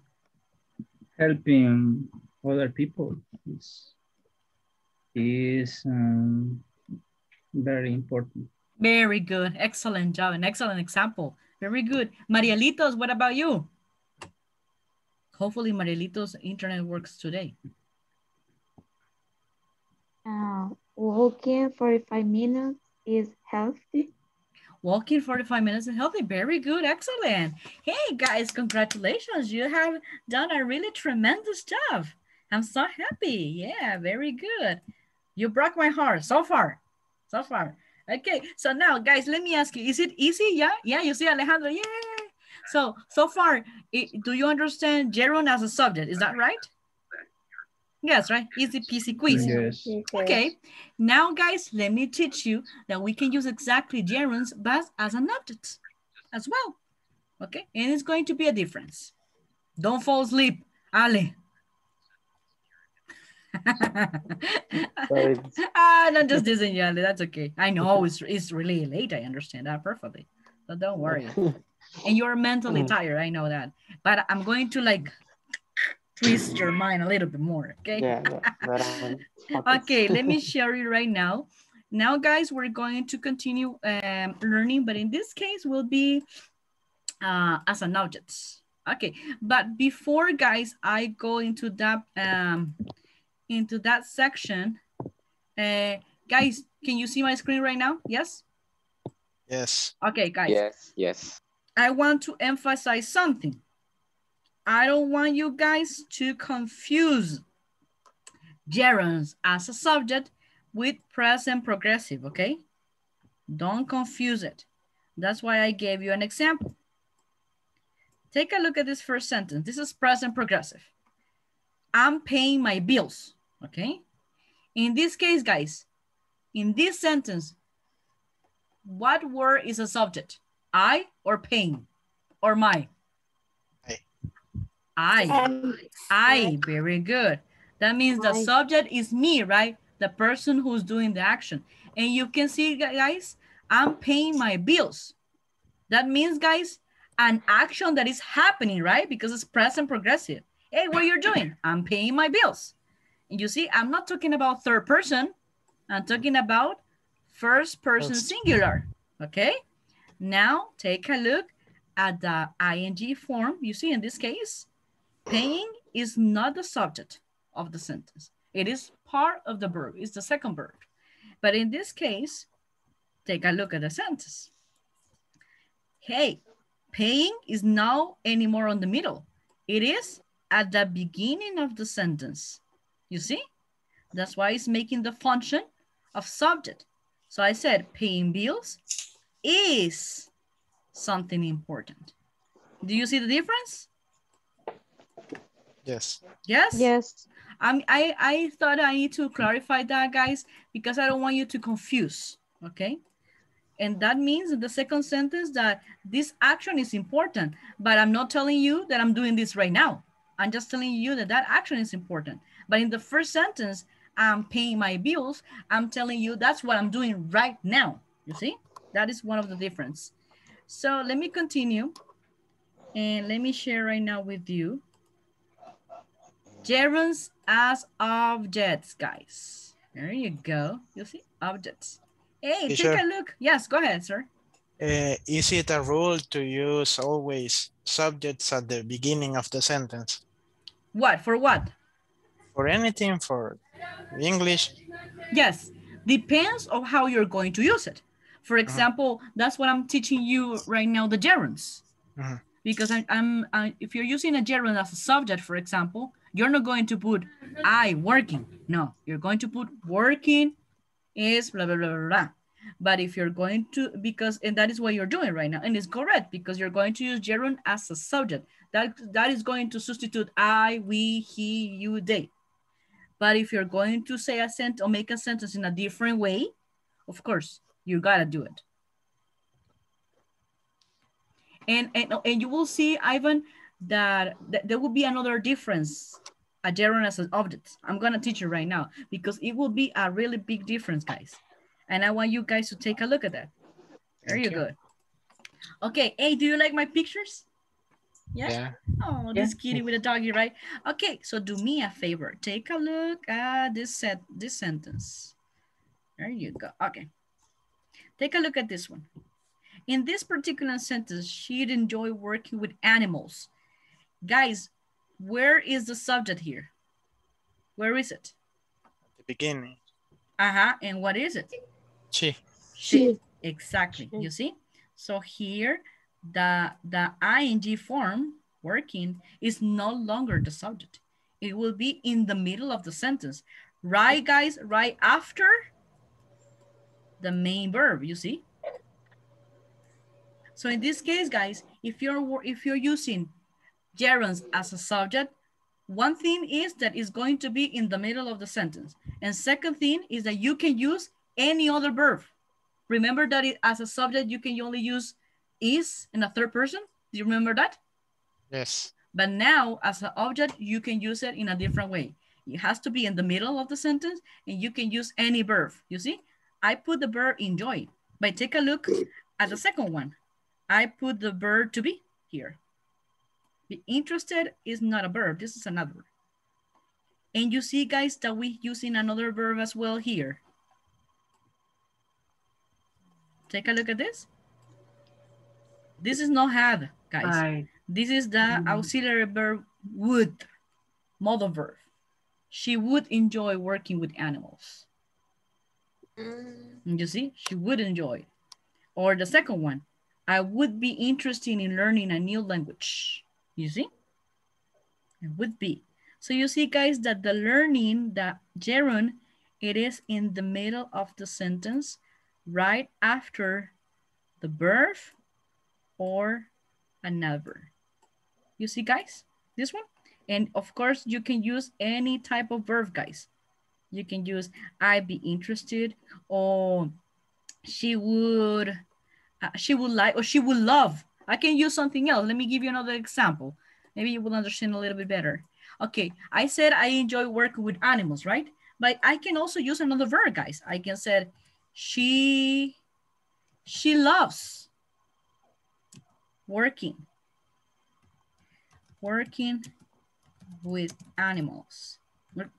helping other people is is um, very important. very good, excellent job, an excellent example. Very good. Marielitos, what about you? Hopefully Marilito's internet works today. Uh, walking 45 minutes is healthy. Walking 45 minutes is healthy. Very good. Excellent. Hey, guys, congratulations. You have done a really tremendous job. I'm so happy. Yeah, very good. You broke my heart so far. So far. Okay, so now, guys, let me ask you, is it easy? Yeah, yeah, you see Alejandro, yeah. So, so far, i- do you understand gerund as a subject? Is that right? Yes, right? Easy peasy quiz. Yes. Okay, now guys, let me teach you that we can use exactly gerunds but as an object as well. Okay, and it's going to be a difference. Don't fall asleep, Ale. Ah, not just this Ale, that's okay. I know it's, it's really late, I understand that perfectly. So don't worry. And you're mentally tired, I know that. But I'm going to like twist your mind a little bit more, okay? Yeah, but, but Okay, let me share it right now. Now, guys, we're going to continue um, learning, but in this case will be uh, as an object. Okay, but before, guys, I go into that um, into that section. Uh, guys, can you see my screen right now? Yes. Yes. Okay, guys. Yes, yes. I want to emphasize something. I don't want you guys to confuse gerunds as a subject with present progressive, okay? Don't confuse it. That's why I gave you an example. Take a look at this first sentence. This is present progressive. I'm paying my bills, okay? In this case, guys, in this sentence, what word is a subject? I or paying or my? I. I, I. very good. That means the subject is me, right? The person who's doing the action. And you can see, guys, I'm paying my bills. That means, guys, an action that is happening, right? Because it's present progressive. Hey, what you're doing? I'm paying my bills. And you see, I'm not talking about third person. I'm talking about first person First. singular, okay? Now take a look at the ing form. You see in this case, paying is not the subject of the sentence. It is part of the verb, it's the second verb. But in this case, take a look at the sentence. Hey, paying is now anymore on the middle. It is at the beginning of the sentence. You see? That's why it's making the function of subject. So I said paying bills is something important. Do you see the difference? Yes. Yes? Yes. Um, I, I thought I need to clarify that, guys, because I don't want you to confuse, okay? And that means in the second sentence that this action is important, but I'm not telling you that I'm doing this right now. I'm just telling you that that action is important. But in the first sentence, I'm paying my bills. I'm telling you that's what I'm doing right now. You see? That is one of the difference. So let me continue. And let me share right now with you Gerunds as objects, guys. There you go. You see, objects. Hey, Teacher. take a look. Yes, go ahead, sir. Uh, is it a rule to use always subjects at the beginning of the sentence? What, for what? For anything, for English, Yes, depends on how you're going to use it. For example, that's what I'm teaching you right now, the gerunds. Mhm. Because I'm, I'm I, if you're using a gerund as a subject, for example, you're not going to put I working. No, you're going to put working is blah, blah, blah, blah, blah. But if you're going to, because, and that is what you're doing right now, and it's correct because you're going to use gerund as a subject. That, that is going to substitute I, we, he, you, they. But if you're going to say a sentence or make a sentence in a different way, of course, you gotta do it. And, and, and you will see, Ivan, that, that there will be another difference, a gerund as an object. I'm gonna teach you right now because it will be a really big difference, guys. And I want you guys to take a look at that. There you go. Okay, hey, do you like my pictures? Yeah? yeah. Oh, this kitty with a doggy, right? Okay, so do me a favor. Take a look at this set, this sentence. There you go. Okay. Take a look at this one. In this particular sentence, she'd enjoy working with animals. Guys, where is the subject here? Where is it? At the beginning. Uh-huh, and what is it? She. She. Exactly, you see? So here, the, the ing form, working, is no longer the subject. It will be in the middle of the sentence. Right, guys? Right after the main verb, you see? So in this case, guys, if you're if you're using gerunds as a subject, one thing is that it's going to be in the middle of the sentence. And second thing is that you can use any other verb. Remember that it, as a subject, you can only use is in a third person. Do you remember that? Yes. But now as an object, you can use it in a different way. It has to be in the middle of the sentence and you can use any verb. You see, I put the verb enjoy, but take a look at the second one. I put the verb to be here. Be interested is not a verb. This is another. And you see, guys, that we using another verb as well here. Take a look at this. This is not had, guys. This is the mm. auxiliary verb would, modal verb. She would enjoy working with animals. Mm. You see, she would enjoy. Or the second one, I would be interested in learning a new language. You see? It would be. So you see, guys, that the learning, the gerund, it is in the middle of the sentence, right after the verb or another. You see, guys, this one? And of course, you can use any type of verb, guys. You can use I'd be interested or she would, uh, she would like, or she would love. I can use something else. Let me give you another example. Maybe you will understand a little bit better. Okay, I said I enjoy working with animals, right? But I can also use another verb, guys. I can say she, she loves working, working with animals. Look.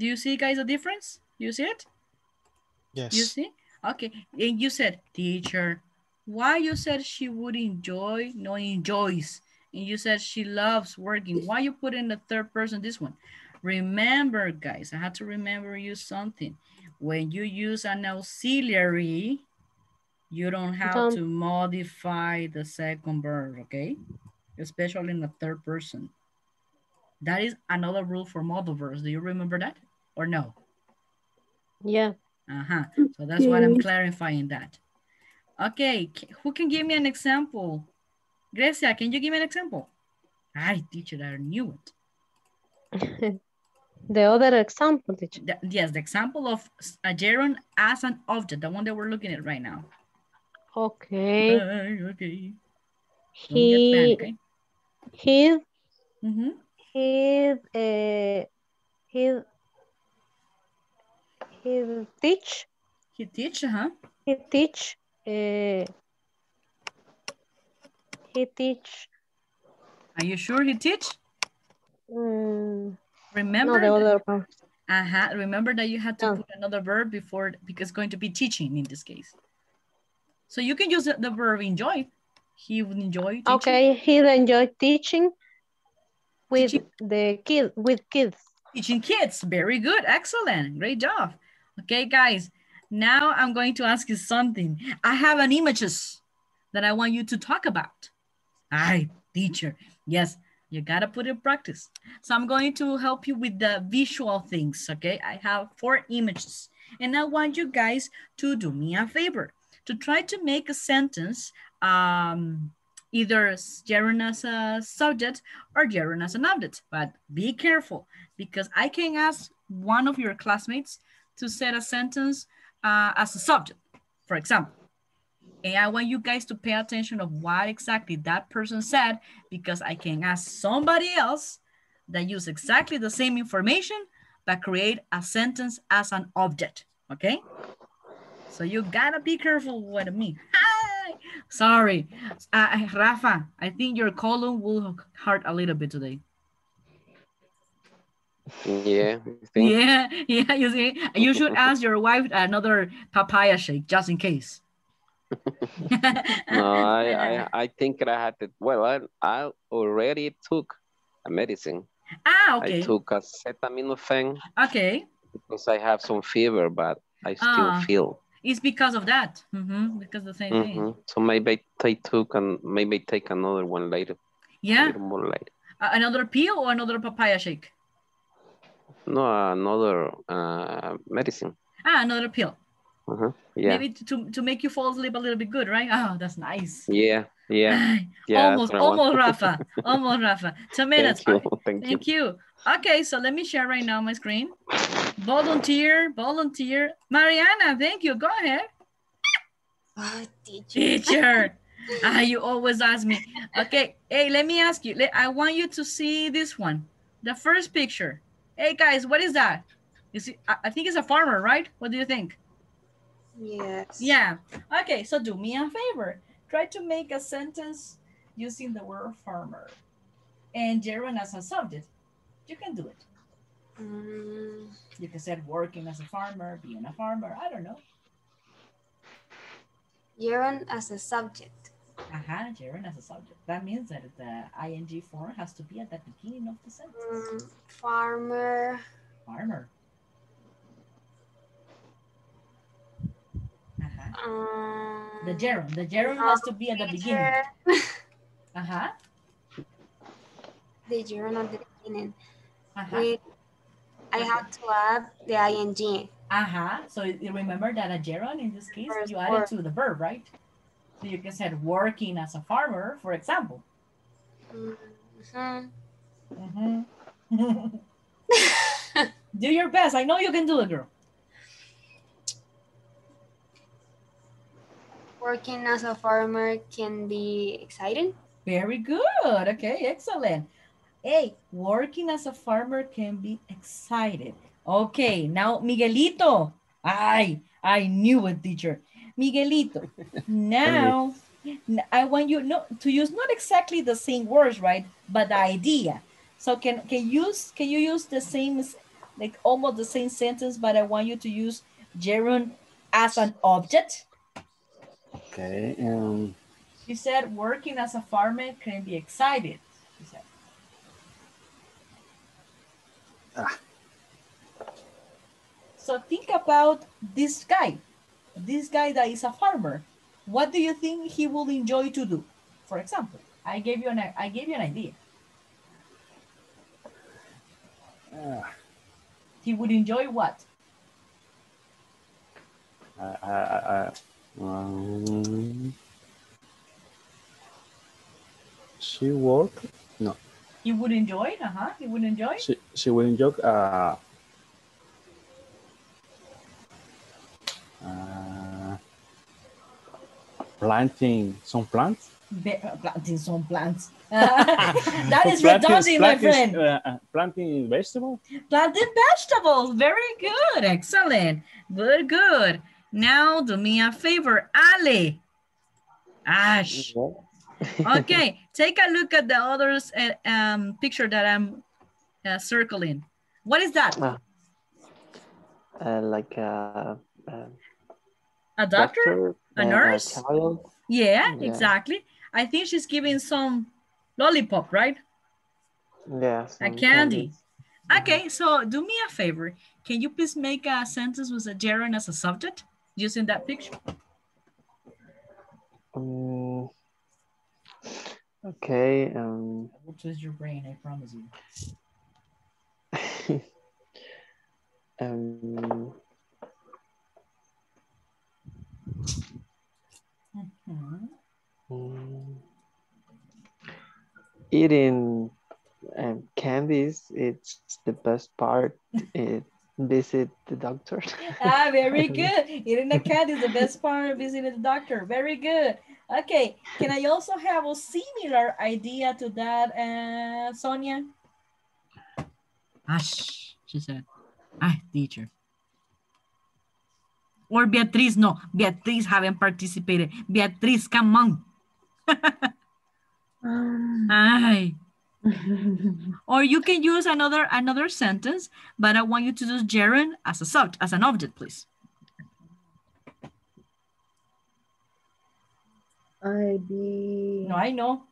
Do you see, guys, the difference? You see it? Yes. You see? Okay. And you said, teacher, why you said she would enjoy, no enjoys. And you said she loves working. Why you put in the third person this one? Remember, guys, I had to remember you something. When you use an auxiliary, you don't have Don't- to modify the second verb, okay? Especially in the third person. That is another rule for modal verbs. Do you remember that or no? Yeah. Uh-huh. So that's what I'm clarifying that. Okay, who can give me an example? Grecia, can you give me an example? I teacher, I knew it. The other example, teacher. The- yes, the example of a gerund as an object, the one that we're looking at right now. Okay. Okay, okay. Don't He, panic, okay? he, Mm-hmm. he, uh, he, he teach, He teach, huh? he teach, uh, he teach Are you sure he teach? Mm, Remember? no, the that- other one. Uh-huh. Remember that you had to No. put another verb before because it's going to be teaching in this case. So you can use the, verb enjoy. He would enjoy teaching. Okay, he enjoyed teaching with the kid with kids. Teaching kids. Very good. Excellent. Great job. Okay, guys. Now I'm going to ask you something. I have an images that I want you to talk about. Aye, teacher. Yes, you gotta put it in practice. So I'm going to help you with the visual things, okay? I have four images and I want you guys to do me a favor, to try to make a sentence um, either gerund as a subject or gerund as an object, but be careful because I can ask one of your classmates to set a sentence uh, as a subject, for example. And I want you guys to pay attention of what exactly that person said because I can ask somebody else that use exactly the same information but create a sentence as an object, okay? So you gotta be careful what I mean. Hi! Sorry, uh, Rafa, I think your column will hurt a little bit today. Yeah. Yeah, yeah, you see, you should ask your wife another papaya shake just in case. No, I, I, I think that I had to, well, I, I already took a medicine. Ah, okay. I took acetaminophen Okay, because I have some fever, but I still Ah. feel. it's because of that. hmm because the same thing. Mhm. So maybe I took and maybe take another one later. Yeah, more later. Another pill or another papaya shake? No, another uh, medicine. Ah, another pill. Uh-huh. Yeah. Maybe to, to, to make you fall asleep a little bit good, right? Oh, that's nice. Yeah. Yeah. Yeah. almost, that's what I want. almost, Rafa. Almost, Rafa. Two minutes. Thank you. Thank you. Thank you. Okay, so let me share right now my screen. Volunteer, volunteer. Mariana, thank you. Go ahead. Oh, teacher. Teacher. ah, you always ask me. Okay, hey, let me ask you. I want you to see this one. The first picture. Hey, guys, what is that? You see, I, I think it's a farmer, right? What do you think? Yes. Yeah. Okay, so do me a favor. Try to make a sentence using the word farmer and gerund as a subject. You can do it. Mm, You can say working as a farmer, being a farmer. I don't know. gerund as a subject. Aha, gerund as a subject. That means that the ing form has to be at the beginning of the sentence. Mm, farmer. Farmer. Aha. Um, The gerund. The gerund has to be at the beginning. teacher. Uh-huh. The gerund at the beginning. Uh-huh. With, I have to add the ing. Uh-huh. So you remember that a gerund in this case, First you add it to the verb, right? So you can say working as a farmer, for example. Mhm. Mhm. do your best. I know you can do it, girl. Working as a farmer can be exciting. Very good. Okay, excellent. Hey, working as a farmer can be excited. Okay, now Miguelito. I I knew it, teacher. Miguelito. Now I want you no, to use not exactly the same words, right? But the idea. So can can use can you use the same like almost the same sentence, but I want you to use gerund as an object. Okay. Um, She said working as a farmer can be excited. She said. Ah. So think about this guy, this guy that is a farmer. What do you think he will enjoy to do? For example, I gave you an I gave you an idea. ah, He would enjoy what? I, I, I, um, she work. No, He would enjoy. Uh huh. He would enjoy. she she will enjoy. Uh, uh, planting some plants. Be- uh, planting some plants. that is Planting- redundant, my friend. Uh, uh, planting vegetable. Planted vegetables. Very good. Excellent. Good, good. Now do me a favor, Ale. Ash. Okay, take a look at the others uh, um, picture that I'm uh, circling. What is that? Ah. Uh, like a, a A doctor? A nurse? child. Yeah, Yeah. exactly. I think she's giving some lollipop, right? Yeah. A some candy. Okay, so do me a favor. Can you please make a sentence with a gerund as a subject using that picture? Um, okay. Um, I will twist your brain, I promise you. um, Mm, eating um, candies, it's the best part. It, visit the doctor. Ah, very good. Eating the candy is the best part of visiting the doctor. Very good. Okay, can I also have a similar idea to that, uh, Sonia? Ash, she said. Ah, teacher. Or Beatriz, no. Beatriz haven't participated. Beatriz, come on. Ay. or you can use another another sentence, but I want you to use gerund as a subject, as an object, please. I be. No, I know.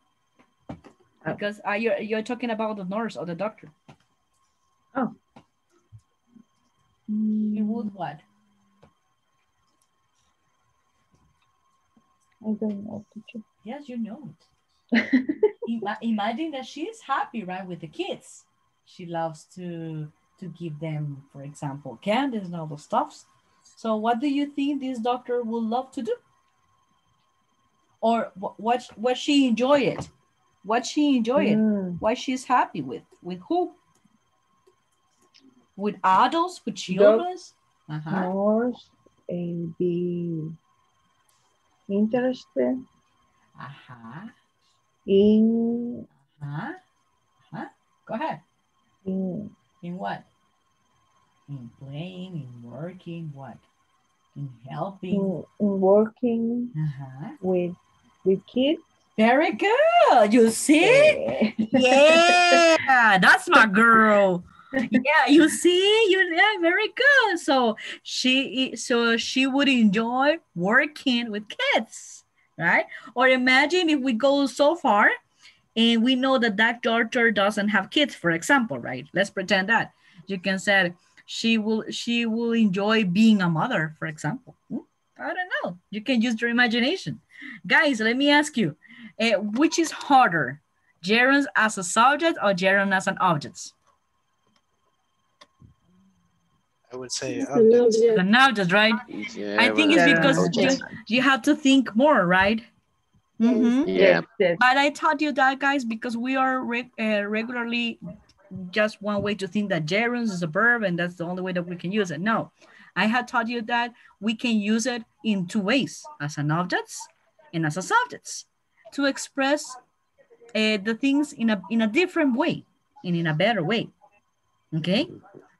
Because uh, you're, you're talking about the nurse or the doctor. Oh. You would what? I don't know, teacher. Yes, you know it. Ima- imagine that she is happy, right, with the kids. She loves to to give them, for example, candies and all the stuffs. So what do you think this doctor would love to do? Or what what she enjoy it? What she enjoy it? Mm. What she's happy with? With who? With adults? With children? Uh-huh. Nurse and be interested Uh-huh. in Huh? Huh? Go ahead. in In what? In playing, in working, what? In helping. in, in working Uh-huh. with with kids. Very good. You see? Yeah, that's my girl. Yeah, you see, you yeah, very good. So she so she would enjoy working with kids, right? Or imagine if we go so far and we know that that daughter doesn't have kids, for example, right? Let's pretend that. You can say she will she will enjoy being a mother, for example. Hmm? I don't know. You can use your imagination. Guys, let me ask you, uh, which is harder, gerunds as a subject or gerund as an object? I would say An object. object. An object, right? Yeah, I think it's because you, you have to think more, right? Mhm. Yeah. But I taught you that, guys, because we are reg- uh, regularly just one way to think that gerunds is a verb and that's the only way that we can use it. No, I had taught you that we can use it in two ways, as an object and as a subject, to express uh, the things in a, in a different way and in a better way, okay?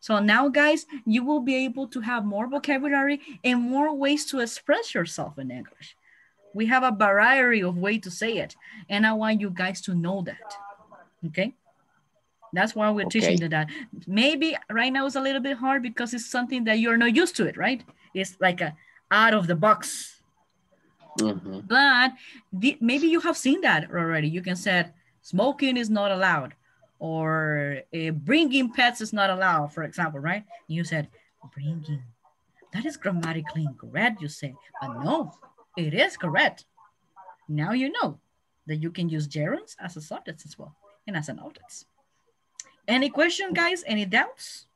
So now, guys, you will be able to have more vocabulary and more ways to express yourself in English. We have a variety of way to say it, and I want you guys to know that. Okay, that's why we're teaching Okay. you that. Maybe right now it's a little bit hard because it's something that you're not used to it, right? It's like a out of the box. Mhm. But the, maybe you have seen that already. You can say smoking is not allowed, or uh, bringing pets is not allowed, for example, right? You said bringing. That is grammatically incorrect, you say, but no, it is correct. Now you know that you can use gerunds as a subject as well and as an object. Any question, guys? Any doubts?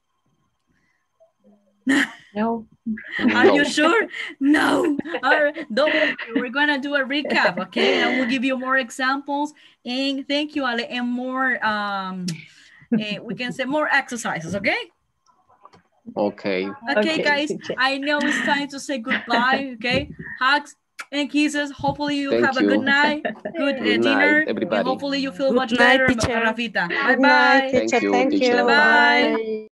No. Are you sure? No. All right. Don't worry. We're gonna do a recap, okay? And we'll give you more examples. And thank you, Ale, and more um eh, we can say more exercises, okay? Okay. Okay, Okay, guys. I know it's time to say goodbye, okay? Hugs and kisses. Hopefully you Thank have a good night, good, uh, Good night, dinner, and everybody. hopefully you feel Good much night, better, teacher. Rafita. Good night, Bye-bye. Thank you, Thank teacher. you. Bye. Bye.